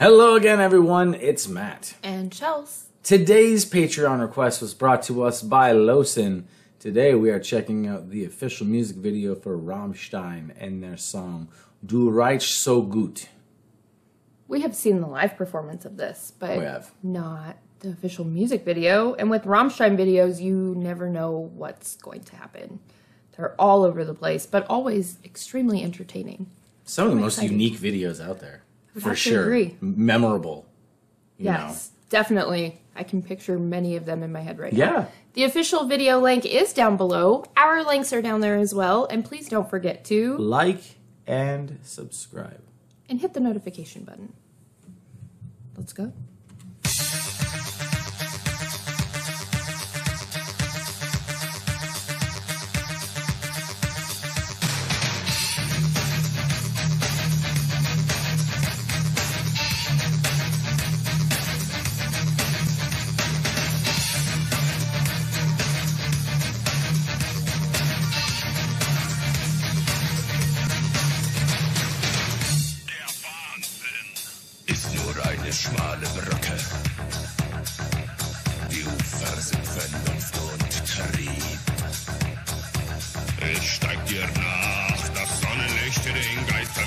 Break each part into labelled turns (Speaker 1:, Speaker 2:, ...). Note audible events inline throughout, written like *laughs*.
Speaker 1: Hello again, everyone. It's Mat.
Speaker 2: And Chels.
Speaker 1: Today's Patreon request was brought to us by Losan. Today we are checking out the official music video for Rammstein and their song Du Riechst so gut.
Speaker 2: We have seen the live performance of this, but
Speaker 1: We have.
Speaker 2: not the official music video. And with Rammstein videos, you never know what's going to happen. They're all over the place, but always extremely entertaining.
Speaker 1: Some of the most
Speaker 2: excited.
Speaker 1: unique videos out there. For sure.
Speaker 2: agree.
Speaker 1: Memorable. you
Speaker 2: Yes, definitely. I can picture many of them in my head right
Speaker 1: know.
Speaker 2: now.
Speaker 1: Yeah.
Speaker 2: The official video link is down below. Our links are down there as well. And please don't forget to
Speaker 1: Like and subscribe.
Speaker 2: and hit the notification button. Let's go.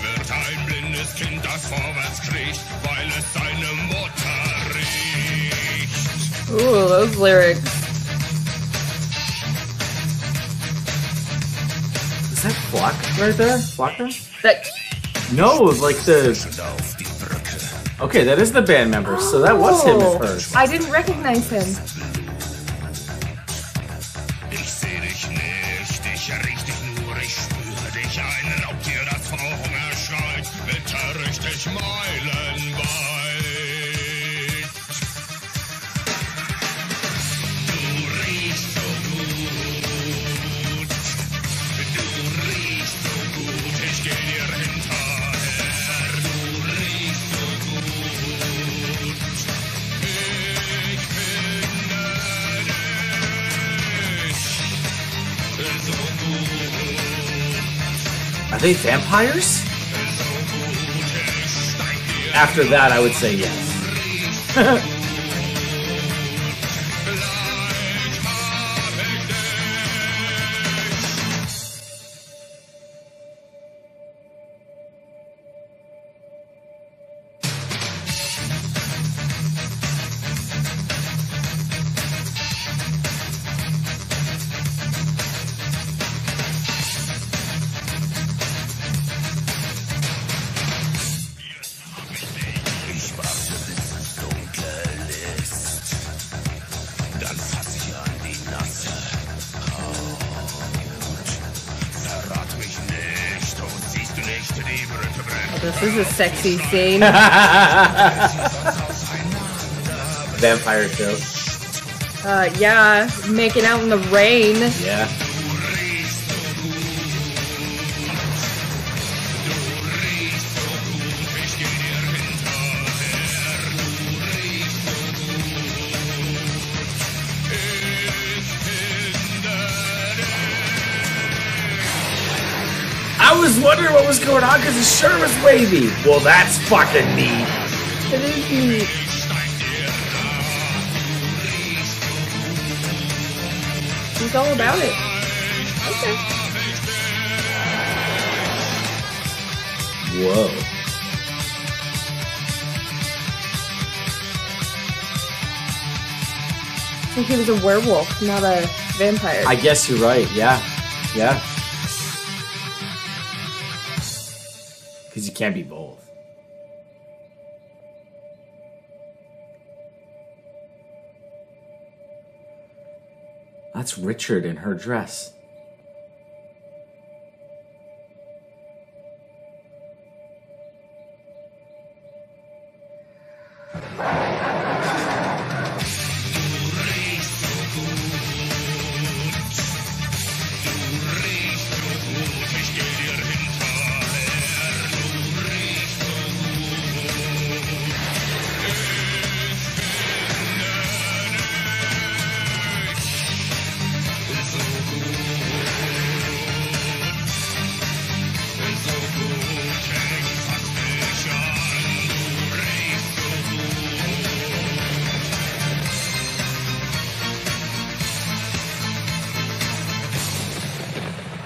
Speaker 3: Den Geist verwirrt. Ein blindes Kind, das vorwärts kriecht, weil es seine Mutter riecht.
Speaker 2: Ooh, those lyrics.
Speaker 1: Is that Flock right there? Flocker?
Speaker 2: That
Speaker 1: No, like the.
Speaker 3: Und auf die Brücke.
Speaker 1: Okay, that is the band member, so that was him
Speaker 2: Oh,
Speaker 1: at first.
Speaker 2: I didn't recognize him.
Speaker 1: Are they vampires? After that, I would say yes. *laughs* *laughs*
Speaker 2: This is a sexy scene.
Speaker 1: Vampire show.
Speaker 2: Uh, yeah, making out in the rain.
Speaker 1: Yeah. I was wondering what was going on because his shirt was wavy. Well, that's fucking neat.
Speaker 2: It is neat. He's all about it. Okay.
Speaker 1: Whoa.
Speaker 2: I think he was a werewolf, not a vampire.
Speaker 1: I guess you're right. Yeah. Yeah. Because you can't be both. That's Richard in her dress.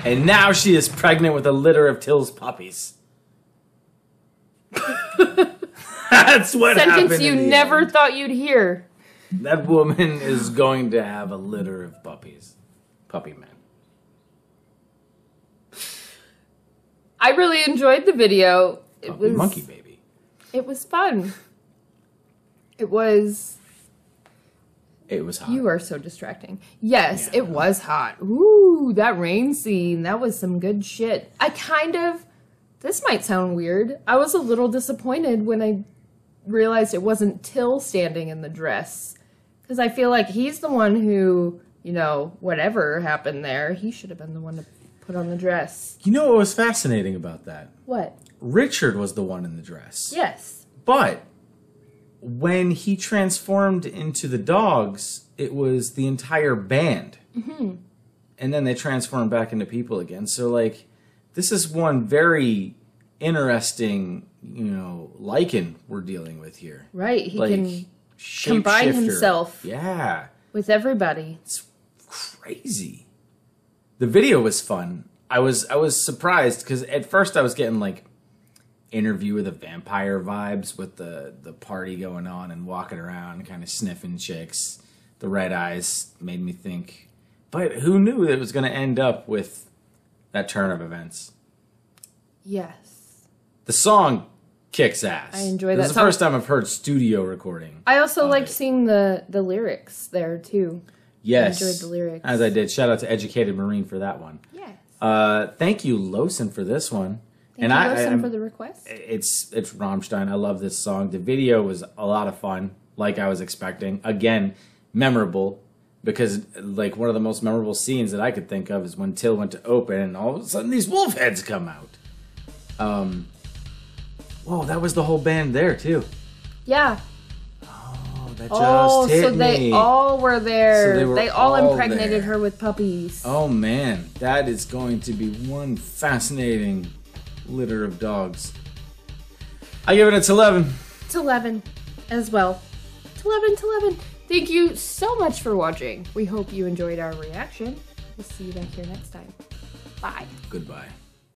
Speaker 1: And now she is pregnant with a litter of Till's puppies. *laughs* That's what happened.
Speaker 2: Sentence you never
Speaker 1: end.
Speaker 2: thought you'd hear.
Speaker 1: That woman is going to have a litter of puppies. Puppy men.
Speaker 2: I really enjoyed the video. It
Speaker 1: Puppy
Speaker 2: was
Speaker 1: monkey baby.
Speaker 2: It was fun. It was.
Speaker 1: It was hot.
Speaker 2: You are so distracting. Yes,
Speaker 1: Yeah.
Speaker 2: it was hot. Ooh, that rain scene. That was some good shit. I kind of. This might sound weird. I was a little disappointed when I realized it wasn't Till standing in the dress. Because I feel like he's the one who, you know, whatever happened there, he should have been the one to put on the dress.
Speaker 1: You know what was fascinating about that?
Speaker 2: What?
Speaker 1: Richard was the one in the dress.
Speaker 2: Yes.
Speaker 1: But when he transformed into the dogs, it was the entire band. Mm-hmm. And then they transformed back into people again. So, like, this is one very interesting, you know, lycan we're dealing with here.
Speaker 2: Right. He
Speaker 1: Like,
Speaker 2: can combine himself.
Speaker 1: Yeah.
Speaker 2: with everybody.
Speaker 1: It's crazy. The video was fun. I was I was surprised because at first I was getting like interview with a vampire vibes with the the party going on and walking around kind of sniffing chicks. The red eyes made me think, but who knew it was going to end up with that turn of events?
Speaker 2: Yes.
Speaker 1: The song kicks ass.
Speaker 2: I enjoy that This
Speaker 1: is the first time I've heard studio recording.
Speaker 2: I also liked
Speaker 1: it.
Speaker 2: seeing the the lyrics there too.
Speaker 1: Yes, I
Speaker 2: enjoyed the lyrics.
Speaker 1: as I did. Shout out to Educated Marine for that one.
Speaker 2: Yes.
Speaker 1: Uh, thank you, Losan, for this one.
Speaker 2: Thank
Speaker 1: and
Speaker 2: you,
Speaker 1: I, I'm-
Speaker 2: for the request.
Speaker 1: it's it's Rammstein. I love this song. The video was a lot of fun, like I was expecting. Again, memorable because like one of the most memorable scenes that I could think of is when Till went to open and all of a sudden these wolf heads come out. Um, whoa, that was the whole band there too.
Speaker 2: Yeah.
Speaker 1: Oh, that just
Speaker 2: Oh, so they
Speaker 1: me.
Speaker 2: all were there.
Speaker 1: So
Speaker 2: they,
Speaker 1: they were
Speaker 2: all,
Speaker 1: all
Speaker 2: impregnated
Speaker 1: there.
Speaker 2: her with puppies.
Speaker 1: Oh man, that is going to be one fascinating litter of dogs. I give it a 11.
Speaker 2: It's 11 as well. It's 11 to 11. Thank you so much for watching. We hope you enjoyed our reaction. We'll see you back here next time. Bye.
Speaker 1: Goodbye.